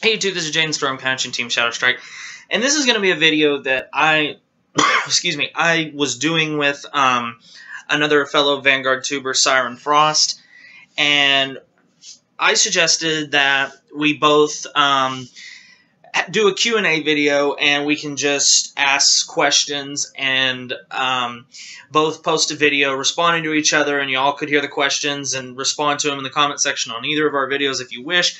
Hey YouTube, this is Jaden Storm, Connection Team Shadow Strike, and this is going to be a video that I, excuse me, I was doing with um, another fellow Vanguard tuber, Siren Frost, and I suggested that we both um, do a Q&A video and we can just ask questions and um, both post a video responding to each other and y'all could hear the questions and respond to them in the comment section on either of our videos if you wish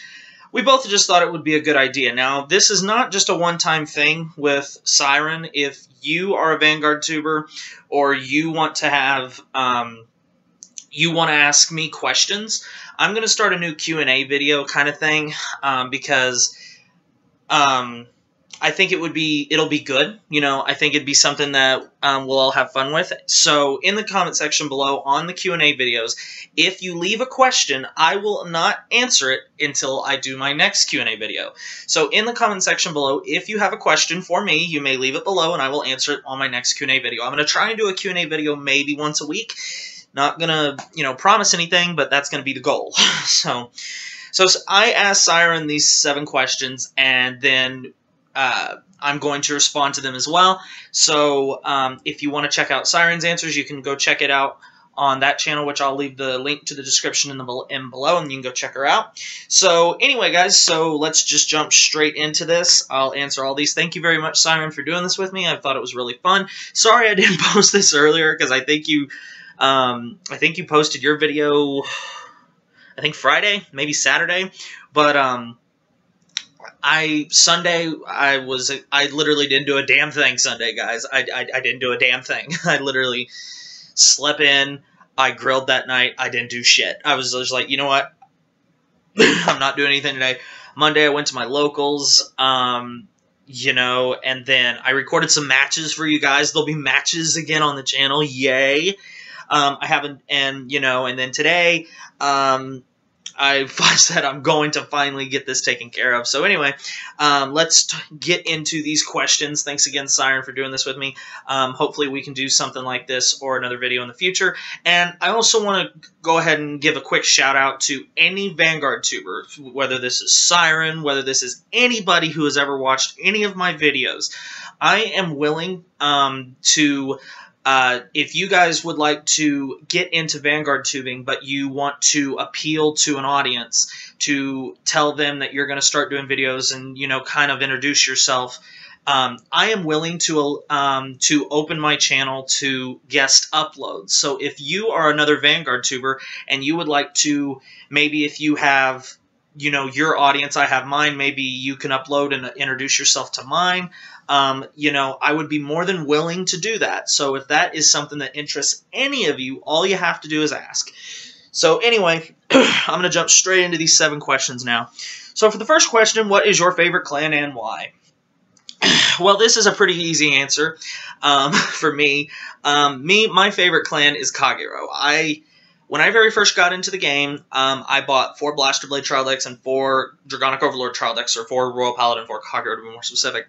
we both just thought it would be a good idea. Now, this is not just a one-time thing with Siren. If you are a Vanguard tuber or you want to have, um, you want to ask me questions, I'm going to start a new Q&A video kind of thing um, because um, I think it would be it'll be good. You know, I think it'd be something that um, we'll all have fun with. So in the comment section below on the Q and A videos, if you leave a question, I will not answer it until I do my next Q and A video. So in the comment section below, if you have a question for me, you may leave it below, and I will answer it on my next Q and A video. I'm going to try and do a Q and A video maybe once a week. Not gonna you know promise anything, but that's going to be the goal. so. So I asked Siren these seven questions, and then uh, I'm going to respond to them as well. So um, if you want to check out Siren's answers, you can go check it out on that channel, which I'll leave the link to the description in the in below, and you can go check her out. So anyway, guys, so let's just jump straight into this. I'll answer all these. Thank you very much, Siren, for doing this with me. I thought it was really fun. Sorry I didn't post this earlier because I think you, um, I think you posted your video, I think Friday, maybe Saturday, but um, I Sunday I was I literally didn't do a damn thing Sunday, guys. I, I, I didn't do a damn thing. I literally slept in. I grilled that night. I didn't do shit. I was just like, you know what? I'm not doing anything today. Monday I went to my locals. Um, you know, and then I recorded some matches for you guys. There'll be matches again on the channel. Yay! Um, I haven't, and you know, and then today, um, I said I'm going to finally get this taken care of. So anyway, um, let's get into these questions. Thanks again, Siren, for doing this with me. Um, hopefully we can do something like this or another video in the future. And I also want to go ahead and give a quick shout out to any Vanguard tuber, whether this is Siren, whether this is anybody who has ever watched any of my videos. I am willing um, to uh, if you guys would like to get into Vanguard tubing, but you want to appeal to an audience to tell them that you're going to start doing videos and you know kind of introduce yourself, um, I am willing to um, to open my channel to guest uploads. So if you are another Vanguard tuber and you would like to, maybe if you have you know your audience i have mine maybe you can upload and introduce yourself to mine um, you know i would be more than willing to do that. So if that is something that interests any of you all you have to do is ask. So anyway i'm going to jump straight into these seven questions now. So for the first question what is your favorite clan and why? Well this is a pretty easy answer um, for me. Um, me my favorite clan is kagero. I when I very first got into the game, um, I bought four Blaster Blade trial decks and four Dragonic Overlord trial decks, or four Royal Paladin, four Kagero to be more specific.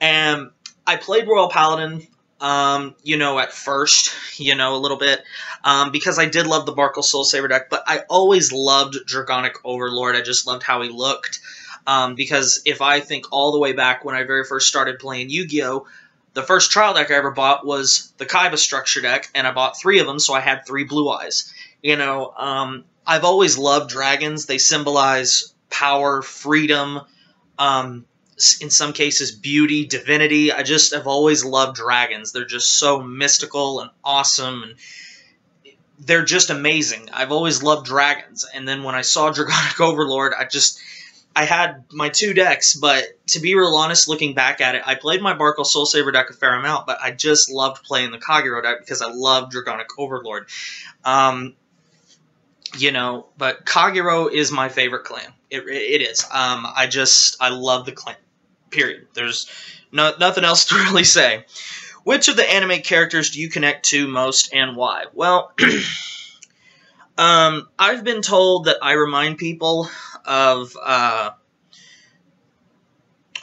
And I played Royal Paladin, um, you know, at first, you know, a little bit, um, because I did love the Barkle Soul Saver deck, but I always loved Dragonic Overlord. I just loved how he looked. Um, because if I think all the way back when I very first started playing Yu-Gi-Oh!, the first trial deck I ever bought was the Kaiba structure deck, and I bought three of them, so I had three blue eyes. You know, um, I've always loved dragons. They symbolize power, freedom, um, in some cases, beauty, divinity. I just have always loved dragons. They're just so mystical and awesome, and they're just amazing. I've always loved dragons. And then when I saw Dragonic Overlord, I just. I had my two decks, but to be real honest, looking back at it, I played my Barkle Soul Saver deck a fair amount, but I just loved playing the Kagero deck because I love Dragonic Overlord. Um, you know, but Kagero is my favorite clan. It, it is. Um, I just I love the clan. Period. There's no, nothing else to really say. Which of the anime characters do you connect to most and why? Well, um, I've been told that I remind people of uh,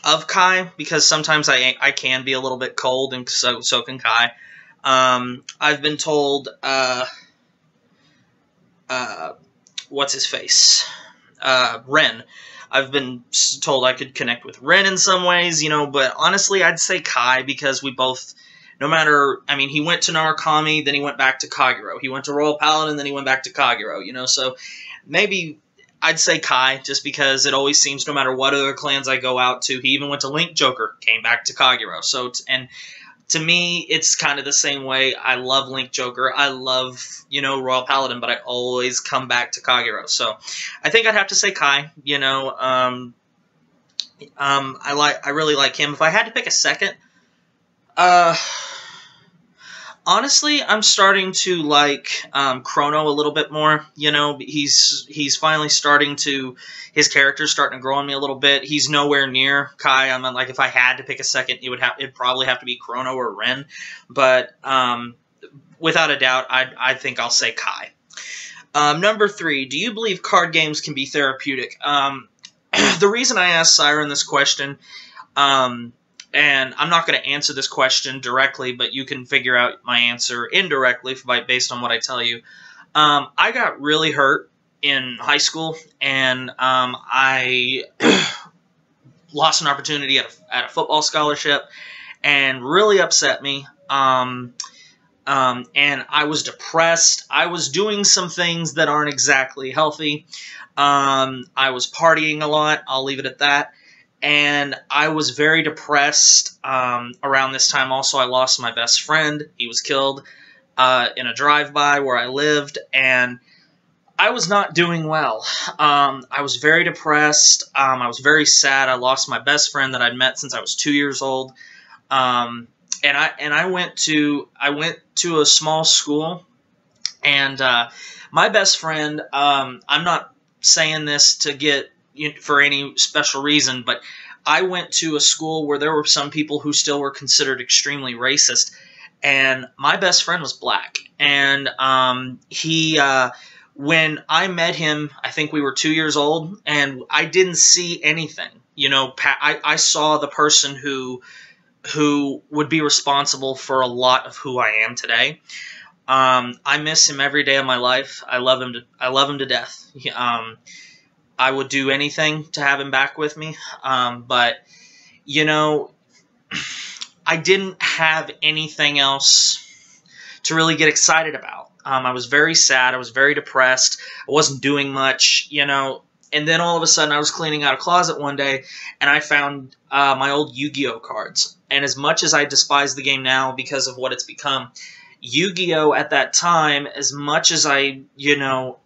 of Kai because sometimes I I can be a little bit cold and so so can Kai. Um, I've been told. Uh, uh, what's his face? Uh, Ren. I've been told I could connect with Ren in some ways, you know, but honestly, I'd say Kai because we both, no matter, I mean, he went to Narukami, then he went back to Kagero. He went to Royal Paladin, then he went back to Kagero, you know, so maybe I'd say Kai just because it always seems no matter what other clans I go out to, he even went to Link Joker, came back to Kagero. So, and to me, it's kind of the same way. I love Link Joker. I love, you know, Royal Paladin, but I always come back to Kagero. So I think I'd have to say Kai. You know, um, um, I like, I really like him. If I had to pick a second, uh, honestly, I'm starting to like um, Chrono a little bit more. You know, he's he's finally starting to his character's starting to grow on me a little bit. He's nowhere near Kai. I'm like, if I had to pick a second, it would have it'd probably have to be Chrono or Ren, but um, without a doubt, I I think I'll say Kai. Um, number three, do you believe card games can be therapeutic? Um, the reason I asked Siren this question um, and I'm not going to answer this question directly, but you can figure out my answer indirectly by, based on what I tell you. Um, I got really hurt in high school, and um, I lost an opportunity at a, at a, football scholarship, and really upset me. Um, um, and I was depressed. I was doing some things that aren't exactly healthy. Um, I was partying a lot. I'll leave it at that and I was very depressed um, around this time. Also, I lost my best friend. He was killed uh, in a drive-by where I lived, and I was not doing well. Um, I was very depressed. Um, I was very sad. I lost my best friend that I'd met since I was two years old, um, and I and I went to I went to a small school, and uh, my best friend. Um, I'm not saying this to get for any special reason, but I went to a school where there were some people who still were considered extremely racist, and my best friend was black, and um, he. Uh, when I met him, I think we were two years old, and I didn't see anything. You know, I, I saw the person who who would be responsible for a lot of who I am today. Um, I miss him every day of my life. I love him to I love him to death. Um, I would do anything to have him back with me. Um, but, you know, I didn't have anything else to really get excited about. Um, I was very sad. I was very depressed. I wasn't doing much, you know. And then all of a sudden, I was cleaning out a closet one day, and I found uh, my old Yu-Gi-Oh cards. And as much as I despise the game now because of what it's become, Yu-Gi-Oh at that time, as much as I, you know,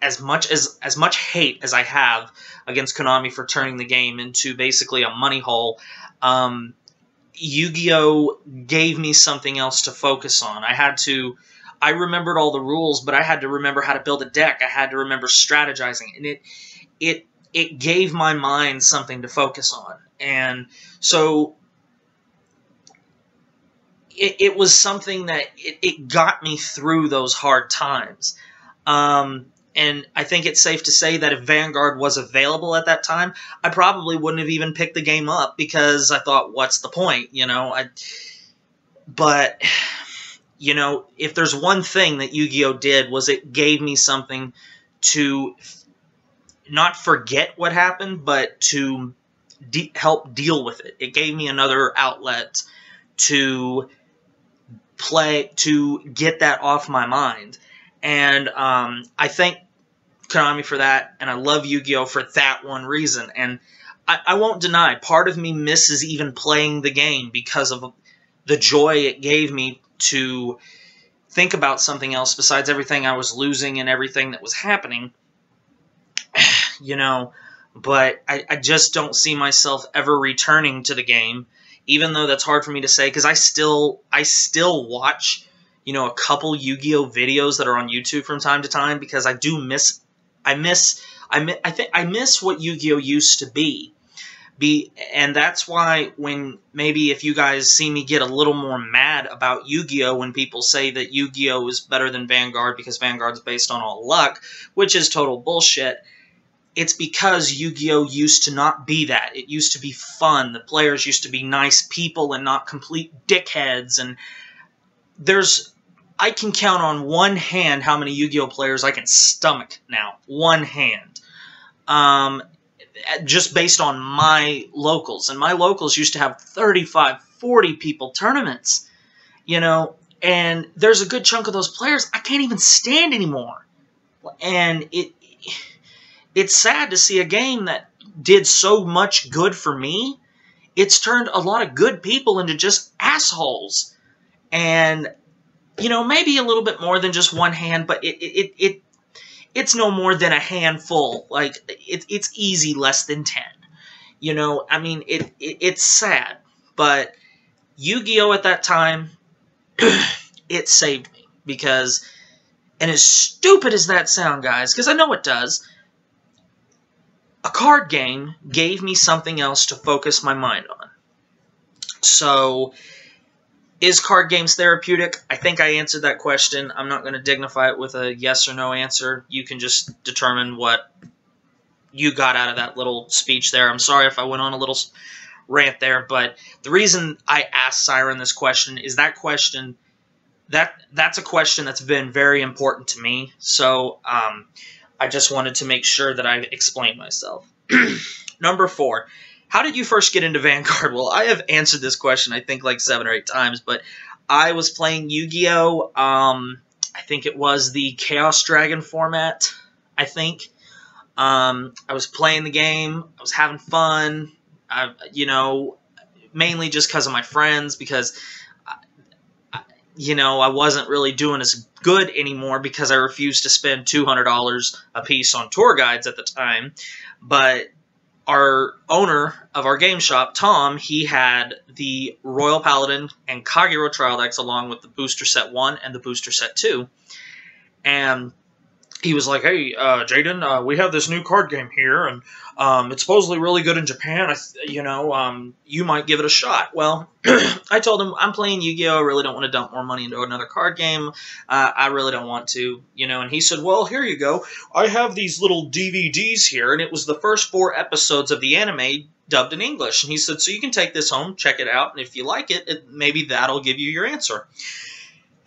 as much as as much hate as I have against Konami for turning the game into basically a money hole, um, Yu-Gi-Oh gave me something else to focus on. I had to. I remembered all the rules, but I had to remember how to build a deck. I had to remember strategizing, and it it it gave my mind something to focus on. And so it, it was something that it, it got me through those hard times. Um, and I think it's safe to say that if Vanguard was available at that time, I probably wouldn't have even picked the game up because I thought, what's the point? You know, I. But, you know, if there's one thing that Yu-Gi-Oh did was it gave me something to not forget what happened, but to de help deal with it. It gave me another outlet to play to get that off my mind. And um, I thank Konami for that, and I love Yu-Gi-Oh for that one reason. And I, I won't deny, part of me misses even playing the game because of the joy it gave me to think about something else besides everything I was losing and everything that was happening. you know, but I, I just don't see myself ever returning to the game, even though that's hard for me to say because I still I still watch you know a couple Yu-Gi-Oh videos that are on YouTube from time to time because I do miss I miss I miss, I think I miss what Yu-Gi-Oh used to be. Be and that's why when maybe if you guys see me get a little more mad about Yu-Gi-Oh when people say that Yu-Gi-Oh is better than Vanguard because Vanguard's based on all luck, which is total bullshit. It's because Yu-Gi-Oh used to not be that. It used to be fun. The players used to be nice people and not complete dickheads and there's I can count on one hand how many Yu-Gi-Oh players I can stomach now. One hand. Um, just based on my locals. And my locals used to have 35, 40 people tournaments, you know, and there's a good chunk of those players I can't even stand anymore. And it it's sad to see a game that did so much good for me. It's turned a lot of good people into just assholes. And you know, maybe a little bit more than just one hand, but it it it it's no more than a handful. Like it, it's easy less than ten. You know, I mean, it, it it's sad, but Yu-Gi-Oh at that time, it saved me because, and as stupid as that sound, guys, because I know it does. A card game gave me something else to focus my mind on. So, is card games therapeutic? I think I answered that question. I'm not going to dignify it with a yes or no answer. You can just determine what you got out of that little speech there. I'm sorry if I went on a little rant there, but the reason I asked Siren this question is that question that that's a question that's been very important to me. So um, I just wanted to make sure that I explained myself. Number four, how did you first get into Vanguard? Well, I have answered this question I think like seven or eight times, but I was playing Yu-Gi-Oh. Um, I think it was the Chaos Dragon format. I think. Um, I was playing the game. I was having fun. I, you know, mainly just because of my friends. Because, I, you know, I wasn't really doing as good anymore because I refused to spend two hundred dollars a piece on tour guides at the time. But our owner of our game shop, Tom, he had the Royal Paladin and Kagero trial decks along with the booster set 1 and the booster set 2. And he was like, "Hey, uh, Jaden, uh, we have this new card game here, and um, it's supposedly really good in Japan. I, you know, um, you might give it a shot." Well, I told him I'm playing Yu-Gi-Oh. I really don't want to dump more money into another card game. Uh, I really don't want to, you know. And he said, "Well, here you go. I have these little DVDs here, and it was the first four episodes of the anime." Dubbed in English, and he said, "So you can take this home, check it out, and if you like it, it maybe that'll give you your answer."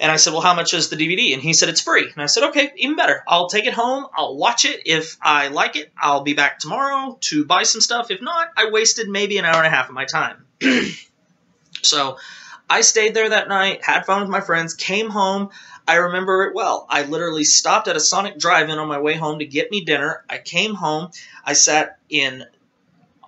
And I said, well, how much is the DVD? And he said, it's free. And I said, okay, even better. I'll take it home. I'll watch it. If I like it, I'll be back tomorrow to buy some stuff. If not, I wasted maybe an hour and a half of my time. so I stayed there that night, had fun with my friends, came home. I remember it well. I literally stopped at a Sonic drive-in on my way home to get me dinner. I came home. I sat in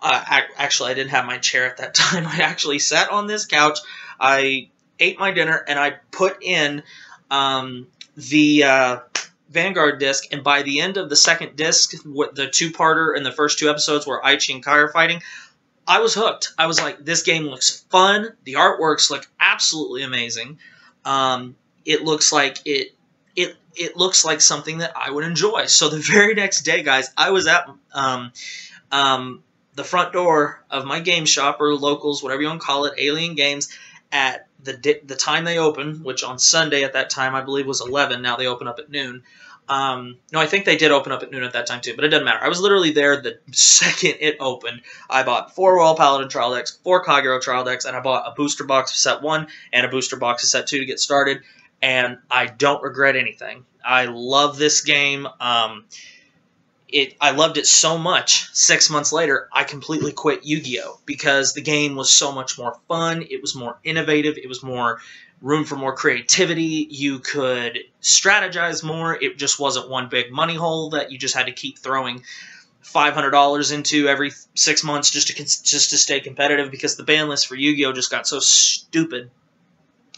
uh, actually, I didn't have my chair at that time. I actually sat on this couch. I ate my dinner, and I put in um, the uh, Vanguard disc. And by the end of the second disc, the two-parter and the first two episodes where Aichi and Kai are fighting, I was hooked. I was like, this game looks fun. The artworks look absolutely amazing. Um, it looks like it it it looks like something that I would enjoy. So the very next day, guys, I was at um, um, the front door of my game shop or locals, whatever you want to call it, Alien Games, at the the time they open, which on Sunday at that time I believe was 11. Now they open up at noon. Um, no, I think they did open up at noon at that time too, but it doesn't matter. I was literally there the second it opened. I bought four Royal Paladin trial decks, four Kagero trial decks, and I bought a booster box of set one and a booster box of set two to get started. And I don't regret anything. I love this game. Um, it I loved it so much. Six months later, I completely quit Yu-Gi-Oh because the game was so much more fun. It was more innovative. It was more room for more creativity. You could strategize more. It just wasn't one big money hole that you just had to keep throwing five hundred dollars into every six months just to just to stay competitive because the ban list for Yu-Gi-Oh just got so stupid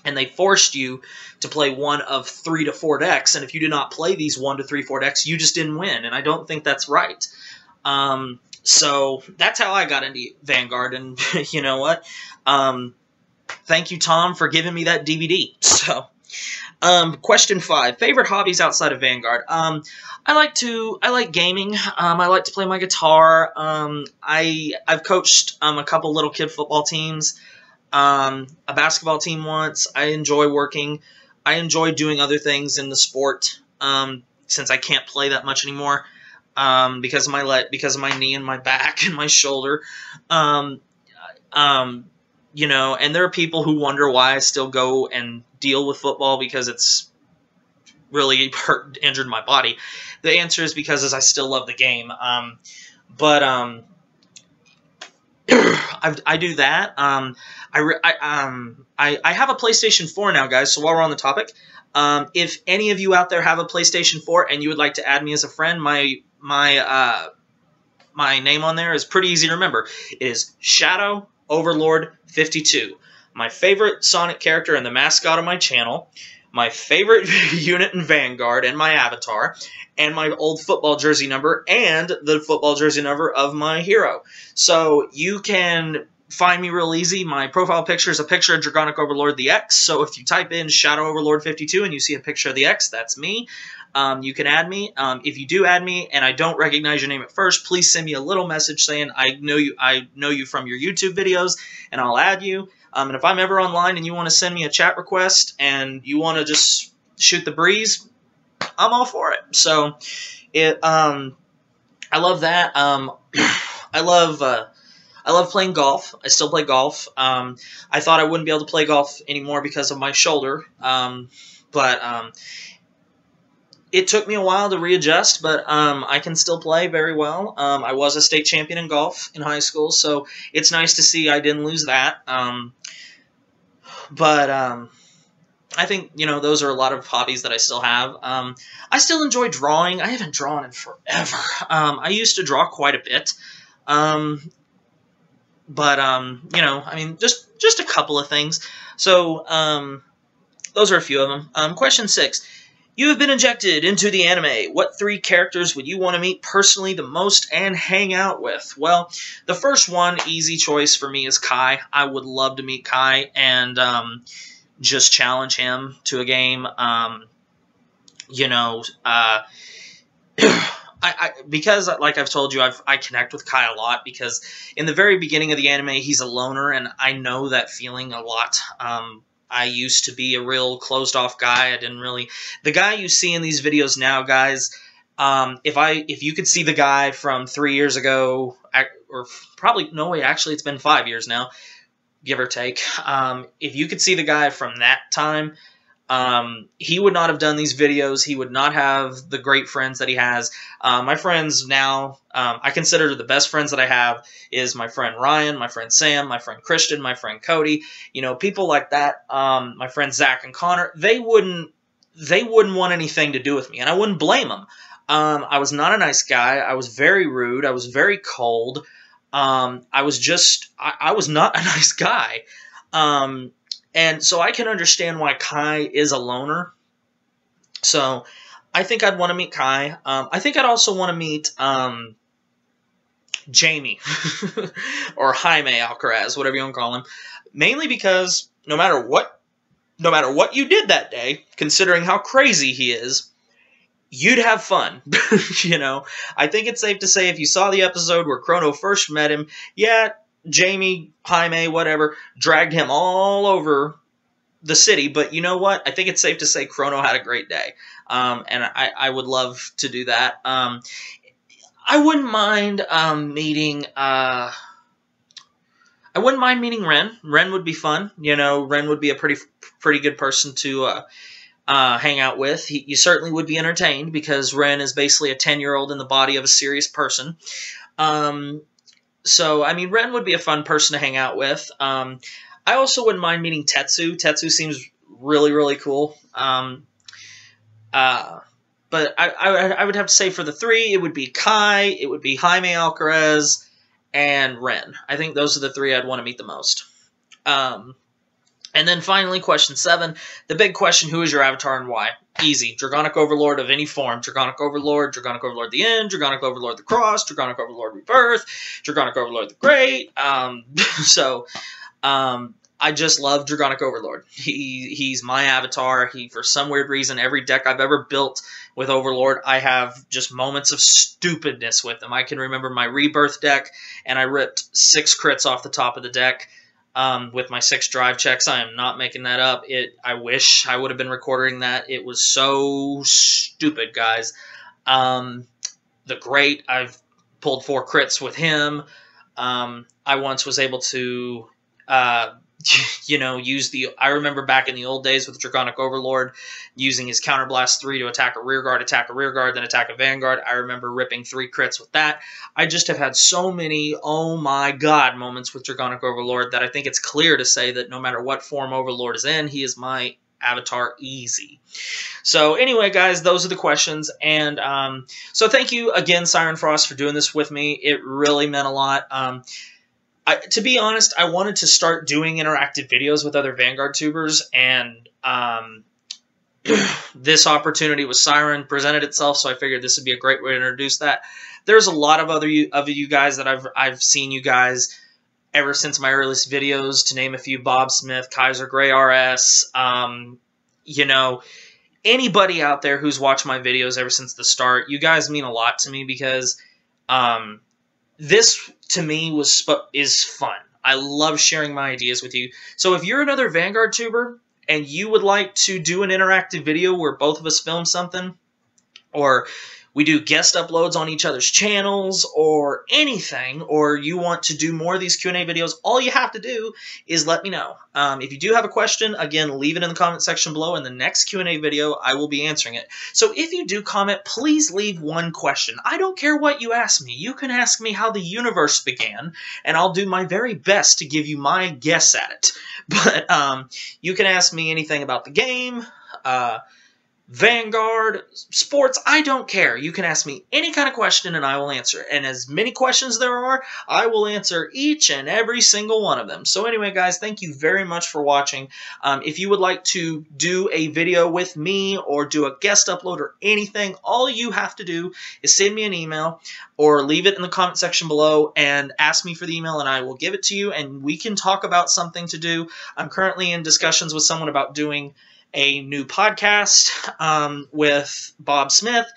and they forced you to play one of three to four decks. And if you did not play these one to three, four decks, you just didn't win. And I don't think that's right. Um, so that's how I got into Vanguard. And you know what? Um, thank you, Tom, for giving me that DVD. So, um, question five: favorite hobbies outside of Vanguard. Um, I like to I like gaming. Um, I like to play my guitar. Um, I I've coached um, a couple little kid football teams um, a basketball team once. I enjoy working. I enjoy doing other things in the sport um, since I can't play that much anymore um, because of my let because of my knee and my back and my shoulder. Um, um, you know, and there are people who wonder why I still go and deal with football because it's really hurt injured my body. The answer is because as I still love the game. Um, but um, I, I do that. Um, I, I, um, I, I have a PlayStation 4 now, guys. So while we're on the topic, um, if any of you out there have a PlayStation 4 and you would like to add me as a friend, my my uh, my name on there is pretty easy to remember. It is Shadow Overlord 52. My favorite Sonic character and the mascot of my channel. My favorite unit in Vanguard and my avatar and my old football jersey number and the football jersey number of my hero. So you can find me real easy. My profile picture is a picture of Dragonic Overlord the X. So if you type in Shadow Overlord 52 and you see a picture of the X, that's me. Um, you can add me. Um, if you do add me and I don't recognize your name at first, please send me a little message saying I know you. I know you from your YouTube videos, and I'll add you. Um, and if I'm ever online and you want to send me a chat request and you want to just shoot the breeze, I'm all for it. So, it um, I love that. Um, I love uh, I love playing golf. I still play golf. Um, I thought I wouldn't be able to play golf anymore because of my shoulder. Um, but um, it took me a while to readjust, but um, I can still play very well. Um, I was a state champion in golf in high school, so it's nice to see I didn't lose that. Um, but um, I think you know those are a lot of hobbies that I still have. Um, I still enjoy drawing. I haven't drawn in forever. Um, I used to draw quite a bit, but you know, I mean, just just a couple of things. So those are a few of them. Question six: You have been injected into the anime. What three characters would you want to meet personally the most and hang out with? Well, the first one, easy choice for me, is Kai. I would love to meet Kai and. Um, just challenge him to a game. Um, you know, uh, I, I, because like I've told you, I've, I connect with Kai a lot because in the very beginning of the anime, he's a loner, and I know that feeling a lot. Um, I used to be a real closed off guy. I didn't really the guy you see in these videos now, guys. Um, if I if you could see the guy from three years ago, or probably no way, actually it's been five years now give or take. Um, if you could see the guy from that time, um, he would not have done these videos. He would not have the great friends that he has. Uh, my friends now, um, I consider the best friends that I have is my friend Ryan, my friend Sam, my friend Christian, my friend Cody. You know, people like that. Um, my friends Zach and Connor. They wouldn't. They wouldn't want anything to do with me, and I wouldn't blame them. Um, I was not a nice guy. I was very rude. I was very cold. Um, I was just, I, I, was not a nice guy. Um, and so I can understand why Kai is a loner. So I think I'd want to meet Kai. Um, I think I'd also want to meet um, Jamie or Jaime Alcaraz, whatever you want to call him. Mainly because no matter what, no matter what you did that day, considering how crazy he is, you'd have fun. you know, I think it's safe to say if you saw the episode where Chrono first met him, yeah, Jamie, Jaime, whatever, dragged him all over the city. But you know what? I think it's safe to say Chrono had a great day. Um, and I, I would love to do that. Um, I wouldn't mind um, meeting. Uh, I wouldn't mind meeting Ren. Ren would be fun. You know, Ren would be a pretty pretty good person to uh, uh, hang out with. He, you certainly would be entertained because Ren is basically a 10 year old in the body of a serious person. Um, so, I mean, Ren would be a fun person to hang out with. Um, I also wouldn't mind meeting Tetsu. Tetsu seems really, really cool. Um, uh, but I, I, I, would have to say for the three, it would be Kai, it would be Jaime Alcaraz, and Ren. I think those are the three I'd want to meet the most. Um, and then finally, question seven, the big question, who is your avatar and why? Easy. Dragonic Overlord of any form. Dragonic Overlord, Dragonic Overlord the End, Dragonic Overlord the Cross, Dragonic Overlord Rebirth, Dragonic Overlord the Great. Um, so, um, I just love Dragonic Overlord. He he's my avatar. He for some weird reason every deck I've ever built with Overlord, I have just moments of stupidness with him. I can remember my Rebirth deck and I ripped six crits off the top of the deck um, with my six drive checks. I am not making that up. It. I wish I would have been recording that. It was so stupid, guys. Um, the great. I've pulled four crits with him. Um, I once was able to uh, you know, use the. I remember back in the old days with Dragonic Overlord using his Counterblast 3 to attack a rearguard, attack a rearguard, then attack a vanguard. I remember ripping three crits with that. I just have had so many oh my god moments with Dragonic Overlord that I think it's clear to say that no matter what form Overlord is in, he is my avatar easy. So anyway, guys, those are the questions. And um, so thank you again, Siren Frost, for doing this with me. It really meant a lot. Um, I, to be honest, I wanted to start doing interactive videos with other Vanguard tubers, and um, this opportunity with Siren presented itself, so I figured this would be a great way to introduce that. There's a lot of other of you guys that I've I've seen you guys ever since my earliest videos, to name a few, Bob Smith, Kaiser Gray RS, um, you know, anybody out there who's watched my videos ever since the start, you guys mean a lot to me because um, this to me was is fun. I love sharing my ideas with you. So if you're another Vanguard tuber and you would like to do an interactive video where both of us film something, or we do guest uploads on each other's channels or anything, or you want to do more of these Q&A videos, all you have to do is let me know. Um, if you do have a question, again, leave it in the comment section below. In the next Q&A video, I will be answering it. So if you do comment, please leave one question. I don't care what you ask me. You can ask me how the universe began, and I'll do my very best to give you my guess at it. But um, you can ask me anything about the game, uh, Vanguard, sports, I don't care. You can ask me any kind of question and I will answer. And as many questions there are, I will answer each and every single one of them. So anyway, guys, thank you very much for watching. Um, if you would like to do a video with me or do a guest upload or anything, all you have to do is send me an email or leave it in the comment section below and ask me for the email and I will give it to you and we can talk about something to do. I'm currently in discussions with someone about doing a new podcast um, with Bob Smith.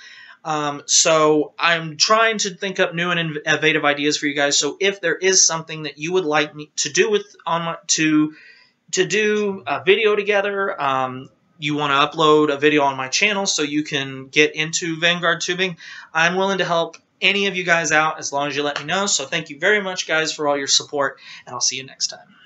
Um, so I'm trying to think up new and innovative ideas for you guys. So if there is something that you would like me to do with on my, to to do a video together, um, you want to upload a video on my channel so you can get into Vanguard tubing, I'm willing to help any of you guys out as long as you let me know. So thank you very much, guys, for all your support, and I'll see you next time.